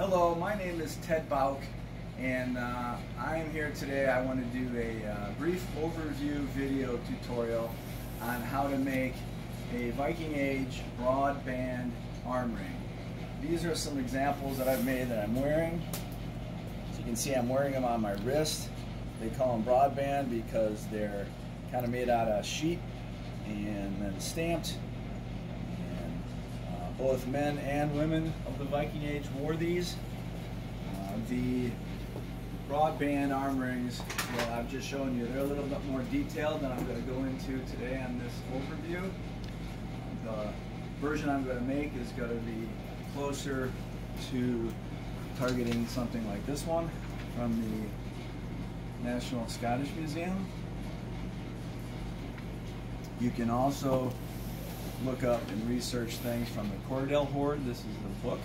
Hello, my name is Ted Bauk, and uh, I am here today. I want to do a uh, brief overview video tutorial on how to make a Viking Age broadband arm ring. These are some examples that I've made that I'm wearing. As you can see, I'm wearing them on my wrist. They call them broadband because they're kind of made out of sheet and then stamped both men and women of the Viking Age wore these. Uh, the broadband arm rings that I've just shown you, they're a little bit more detailed than I'm going to go into today on this overview. The version I'm going to make is going to be closer to targeting something like this one from the National Scottish Museum. You can also look up and research things from the Cuerdale Hoard. This is the book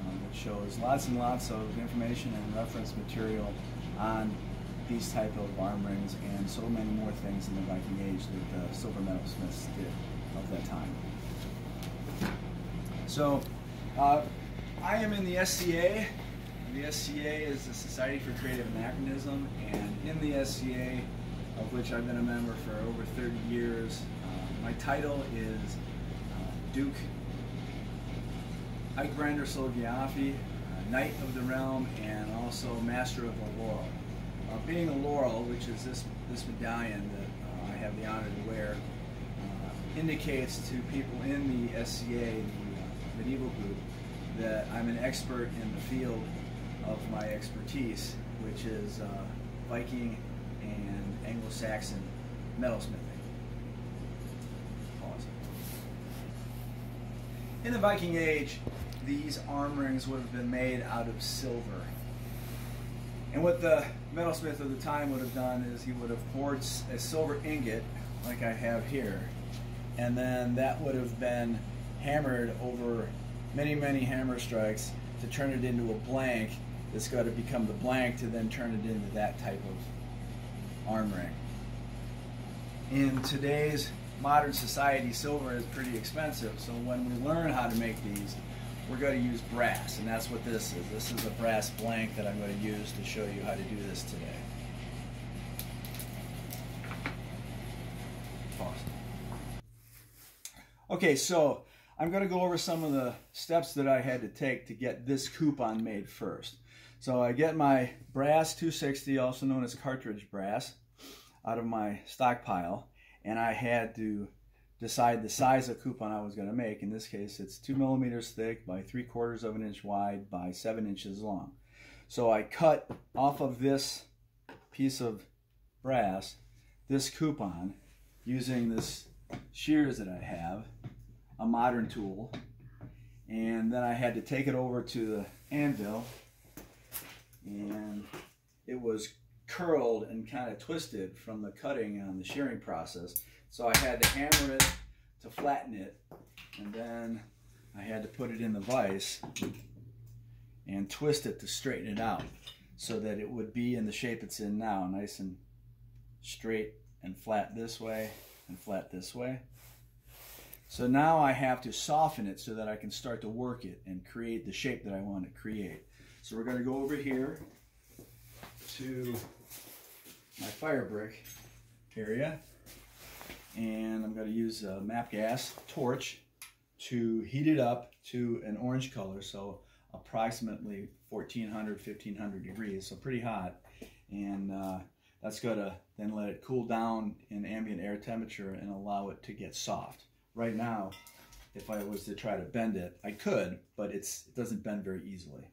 um, that shows lots and lots of information and reference material on these type of arm rings and so many more things in the Viking Age that the silver metalsmiths did of that time. So uh, I am in the SCA. The SCA is the Society for Creative Anachronism and in the SCA of which I've been a member for over 30 years, my title is uh, Duke Eikbrandr Solgyafi, uh, Knight of the Realm, and also Master of the Laurel. Uh, being a laurel, which is this, this medallion that uh, I have the honor to wear, uh, indicates to people in the SCA, the uh, medieval group, that I'm an expert in the field of my expertise, which is Viking and Anglo-Saxon metalsmithing. In the Viking Age, these arm rings would have been made out of silver. And what the metalsmith of the time would have done is he would have poured a silver ingot, like I have here, and then that would have been hammered over many, many hammer strikes to turn it into a blank that's got to become the blank to then turn it into that type of arm ring. In today's modern society, silver is pretty expensive. So when we learn how to make these, we're going to use brass, and that's what this is. This is a brass blank that I'm going to use to show you how to do this today. Pause. Okay, so I'm going to go over some of the steps that I had to take to get this coupon made first. So I get my brass 260, also known as cartridge brass, out of my stockpile and I had to decide the size of coupon I was going to make. In this case, it's two millimeters thick by three quarters of an inch wide by seven inches long. So I cut off of this piece of brass this coupon using this shears that I have, a modern tool, and then I had to take it over to the anvil and it was curled and kind of twisted from the cutting on the shearing process. So I had to hammer it to flatten it and then I had to put it in the vise and twist it to straighten it out so that it would be in the shape it's in now, nice and straight and flat this way and flat this way. So now I have to soften it so that I can start to work it and create the shape that I want to create. So we're going to go over here to my fire brick area and I'm going to use a MAPP gas torch to heat it up to an orange color so approximately 1400 1500 degrees so pretty hot. And uh, that's going to then let it cool down in ambient air temperature and allow it to get soft. Right now if I was to try to bend it I could but it's it doesn't bend very easily